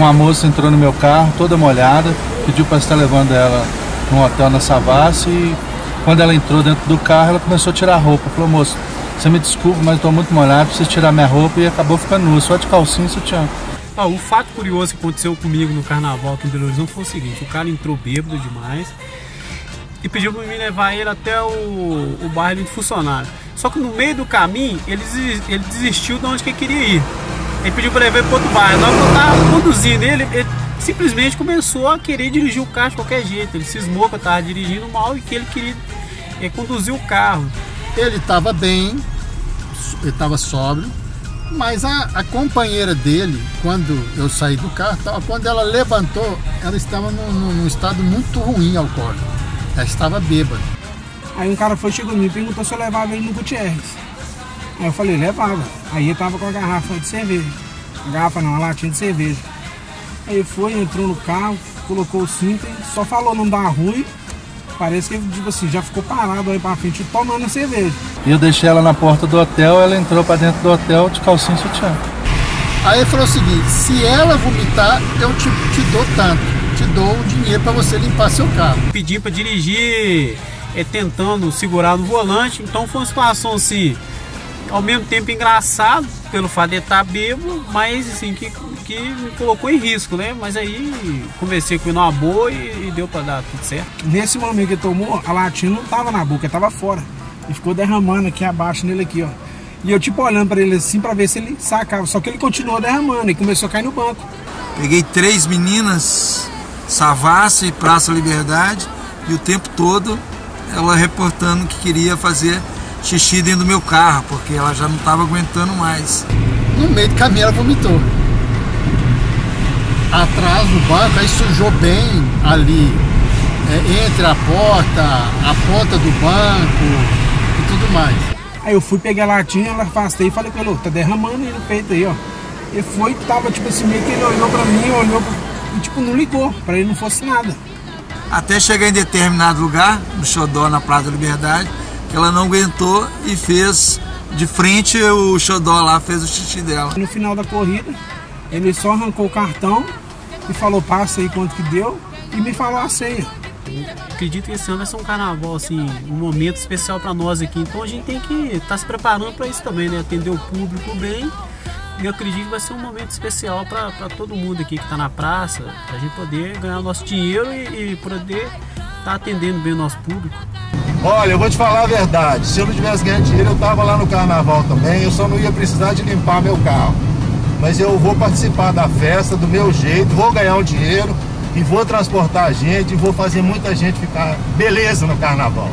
uma moça entrou no meu carro, toda molhada, pediu para estar levando ela num hotel na Savassi e quando ela entrou dentro do carro, ela começou a tirar a roupa. Falou, moço, você me desculpa, mas estou muito molhado, preciso tirar minha roupa e acabou ficando nua, só de calcinha e sutiã. Ah, fato curioso que aconteceu comigo no carnaval aqui em Belo Horizonte foi o seguinte, o cara entrou bêbado demais e pediu para mim levar ele até o, o bairro de funcionário. Só que no meio do caminho ele, ele desistiu de onde que ele queria ir. Ele pediu para levar para outro bairro. Na hora que eu tava conduzindo ele, ele simplesmente começou a querer dirigir o carro de qualquer jeito. Ele cismou que eu estava dirigindo mal e que ele queria é, conduzir o carro. Ele estava bem, ele estava sóbrio, mas a, a, companheira dele, quando eu saí do carro, quando ela levantou, ela estava num, num estado muito ruim alcoólico. Ela estava bêbada. Aí um cara foi, chegou em mim e perguntou se eu levava ele no Gutierrez. Aí eu falei, levava. Aí ele tava com a garrafa de cerveja. A garrafa não, a latinha de cerveja. Aí ele foi, entrou no carro, colocou o cinto e só falou não dá ruim. Parece que tipo assim, já ficou parado aí pra frente tomando a cerveja. E eu deixei ela na porta do hotel, ela entrou pra dentro do hotel de calcinha e sutiã. Aí ele falou o seguinte, se ela vomitar, eu te, te dou tanto. Te dou o dinheiro para você limpar seu carro. Pedi para dirigir é, tentando segurar no volante. Então foi uma situação assim, ao mesmo tempo engraçado, pelo fato de estar bêbado, mas assim, que, que me colocou em risco, né? Mas aí comecei com uma boa e, e deu para dar tudo certo. Nesse momento que ele tomou, a latinha não tava na boca, tava fora. E ficou derramando aqui abaixo nele aqui, ó. E eu tipo olhando para ele assim para ver se ele sacava. Só que ele continuou derramando e começou a cair no banco. Peguei três meninas, Savassi e Praça Liberdade, e o tempo todo ela reportando que queria fazer xixi dentro do meu carro, porque ela já não estava aguentando mais. No meio do caminho ela vomitou. Atrás do banco, aí sujou bem ali, é, entre a porta, a ponta do banco e tudo mais. Aí eu fui pegar a latinha, ela afastei e falei pra ele, tá derramando aí no peito aí, ó. Ele foi, tava tipo assim, meio que ele olhou pra mim, olhou e tipo, não ligou, pra ele não fosse nada até chegar em determinado lugar, no Xodó, na Praça da Liberdade, que ela não aguentou e fez de frente o Xodó lá, fez o xixi dela. No final da corrida, ele só arrancou o cartão e falou passa aí quanto que deu e me falou a senha. Eu acredito que esse ano vai ser um carnaval, assim, um momento especial para nós aqui. Então a gente tem que estar tá se preparando para isso também, né? Atender o público bem e eu acredito que vai ser um momento especial para todo mundo aqui que está na praça, para a gente poder ganhar o nosso dinheiro e, e poder estar tá atendendo bem o nosso público. Olha, eu vou te falar a verdade. Se eu não tivesse ganhando dinheiro, eu tava lá no carnaval também. Eu só não ia precisar de limpar meu carro. Mas eu vou participar da festa do meu jeito, vou ganhar um dinheiro e vou transportar a gente, e vou fazer muita gente ficar beleza no carnaval.